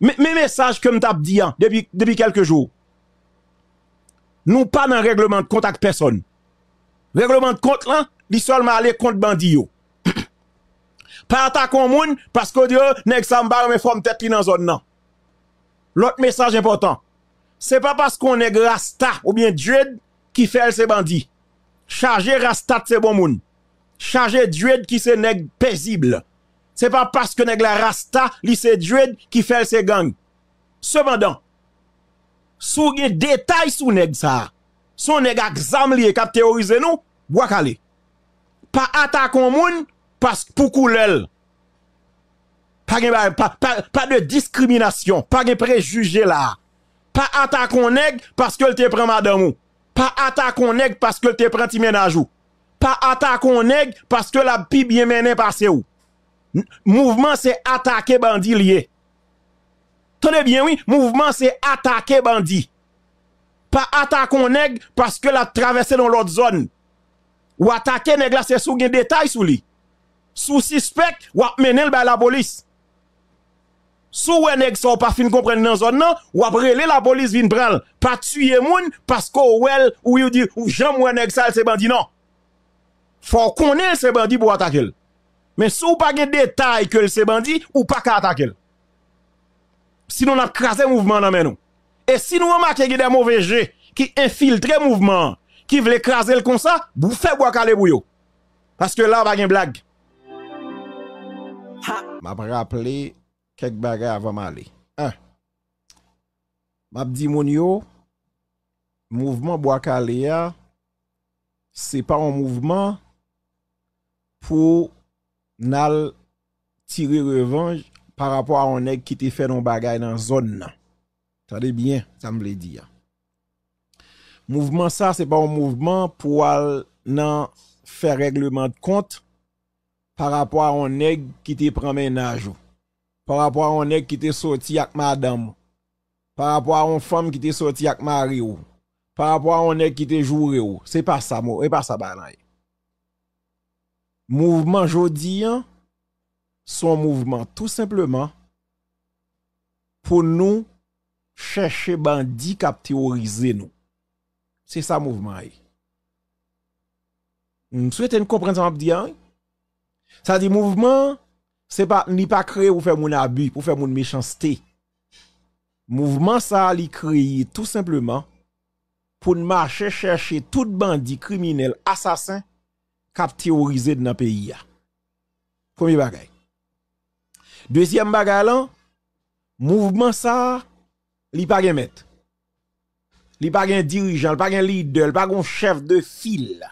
Mes messages que m'tap dit hein, depuis, depuis quelques jours. Nous pas dans règlement de compte avec personne. Règlement de compte là, li seulement aller contre bandi yo. pas attaquer moun parce que Dieu nèg ça m'ba me forme tête dans zone. L'autre message important. C'est pas parce qu'on est rasta ou bien dread qui fait ces bandits. Charger rasta c'est bon moun. Charger dread qui c'est nèg paisible. C'est pas parce que nèg la rasta li c'est dread qui fait ces gangs. Cependant, sous des détails sous nèg ça, son nèg exam lié cap théoriser nous, bois calé. Pas attaquer moun parce pour coulel. Pas, pas, de discrimination, pas de préjugés là. Pas attaquer nèg parce que te prend madame Pas attaquer nèg parce que te prend ti ménage Pas attaquer nèg parce que la pi bien mené passé ou. Mouvement c'est attaquer bandit lié. Tenez bien oui, mouvement c'est attaquer bandit. Pas attaquer on nèg parce que la traversé dans l'autre zone. Ou attaquer nèg là c'est sous gain détail sous lui. Sous suspect ou mener le la police. Sou wè nèg sa ou pa fin comprendre dans zone nan, ou après la police vin pral, pas tuer moun parce que ouel ou dit ou, ou, ou, ou jam wè nèg sa c'est bandit non. Faut connaître ces bandits pour attaquer. Mais sou pas gen détail que c'est bandit ou pas qu'à attaquer. Sinon on a crasé mouvement dans nous. Et si nous remarquons qu'il y a des mauvais jeux qui infiltrent mouvement, qui veulent écraser le comme ça, vous faites boire calé bouillot. Parce que là, pas gen blague. M'a rappelé quelques bagages avant d'aller. Un. M'a dit mon yo, mouvement Bois-Caléa, c'est pas un mouvement pour nal tirer revanche par rapport à un nèg qui te fait un bagage dans zone. Tendez bien, ça me dit. dire. Mouvement ça, c'est pas un mouvement pour nan faire règlement de compte par rapport à un nèg qui te prend ménage par rapport à un nèg qui te sorti avec madame, par rapport à une femme qui te sorti avec mari par rapport à un nèg qui te joué ou, c'est pas ça mo, et pas ça. Mouvement jodi son mouvement tout simplement pour nous chercher bandit cap théoriser nous. C'est ça mouvement. Vous souhaitez comprendre ça m'a Ça dit mouvement c'est pas ni pas créé pour faire mon abus, pour faire mon méchanceté. Mouvement ça li créé tout simplement pour marcher chercher tout bandit criminel assassin cap théorisé dans le pays Premier bagay. Deuxième bagay là, mouvement ça li pas gen maître. Li pas gen dirigeant, li pas gen leader, li pas gen chef de file.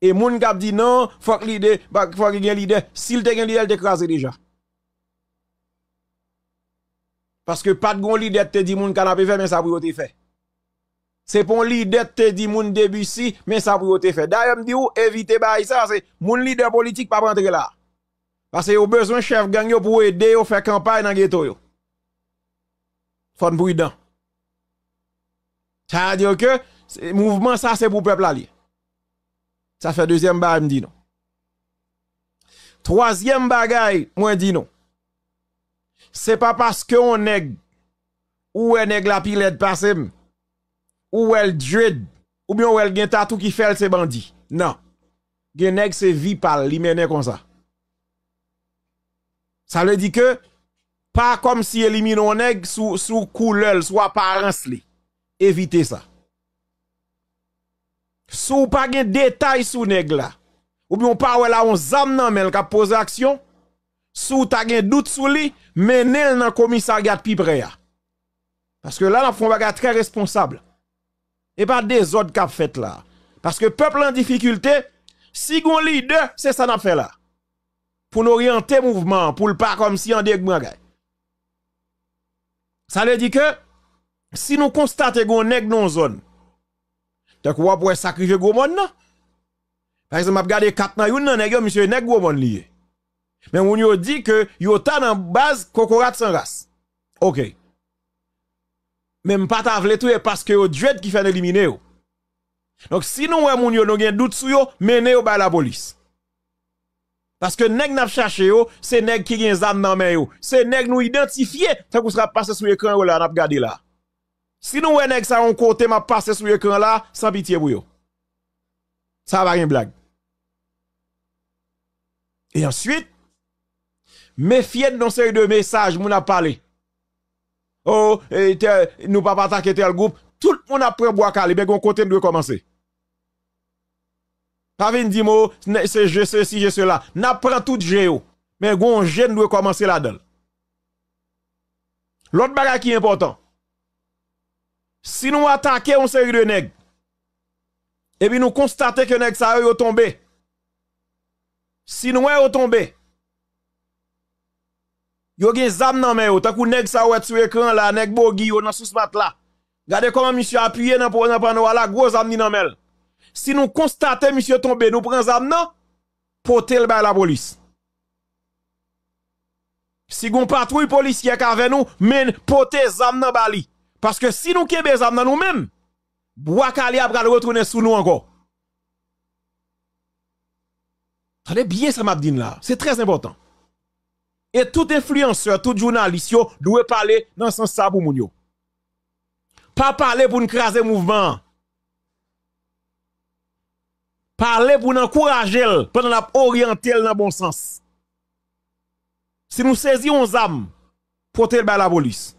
Et moun kap dit non, faut que leader, faut que gen leader. S'il te gen leader, t'écrase déjà. Parce que pas de gon leader te dit moun canapé fait, mais ça pour te fait. C'est pour leader te dit moun Debussy, mais ça pour te fait. D'ailleurs, me dit ou éviter bail ça, c'est moun leader politique pas rentrer là. Parce que yo besoin chef gang yo pour aider yo faire campagne dans ghetto yo. Faut prudent. Ça veut dire que mouvement ça c'est pour peuple allié. Ça fait deuxième bagay, me dit non. Troisième bagay, moi dit non. C'est pas parce que on nèg ou est nèg la pilette passe ou elle dread ou bien ou elle gen tatou qui fait ces bandits. Non. Gen nèg c'est vie par li mène comme ça. Ça veut dire que pas comme si élimine on nèg sous sous couleur soit apparence li. Évitez ça. Sou pas gen détail sous nèg là. Ou bien pas ouais là on zam nan men ka pose action. Sou ta gen doute sous li, menel nan commissariat pi près Parce que là la font bagage très responsable. Et pas des autres qu'a fait là. Parce que peuple en difficulté, si gon leader, c'est ça n'a fait là. Pour orienter mouvement, pour le pas comme si on dég Ça veut dire que si nous constatons gon nèg non zone donc, ou pour sacrifier gros monde? Par exemple, regardé quatre nan yon nan nèg monsieur nèg gros monde lié? Mais on yo dit que yo ta dans base cocorat sans race. OK. Même pas ta vle tout parce que yo dread qui fait éliminer yo. Donc si nous ouais moun yo nou gen doute sur yo, menez yo ba la police. Parce que nèg n'a cherché yo, c'est nèg qui gen zam nan men yo. C'est nèg nous identifié, ça qu'on sera passé sur l'écran là, n'a regardé là. Si nous ouais nèg ça on côté m'a passé sur l'écran là, sans pitié pour yo. Ça va rien blague. Et ensuite, méfiez de nos série de messages, moun a parlé. Oh, et nous pas attaquer tel groupe. Tout le monde a pris bois calé, ben on côté doit commencer. Pas vin di mo, c'est je ceci, je cela. N'a prend tout géo. Mais gon jeune doit commencer là-dedans. L'autre bagage qui est important. Si nous attaquons une série de nègres, et puis nous constatons que nègres ça yo tombé. Si nous yo tombé, yo gen zam nan men yo, tant kou nèg ça ou sur écran là, nèg bogi yo dans sous mat là. Regardez comment monsieur appuyé dans pour dans là, gros zam ni nan mel. Si nous constatons monsieur tombé, nous prenons zam nan, potel ba la police. Si gon patrouille policier avec nous, men pote zam nan bali. Parce que si nous kebe zam nan nous-mêmes, bois kali a pral retourner sous nous encore. Tenez bien ça m'a dit là, c'est très important. Et tout influenceur, tout journaliste doit parler dans ce sens pour moun. Pas parler pour craser mouvement. Parler pour encourager, pour nous orienter dans le bon sens. Si nous saisissons âmes, portez le la police.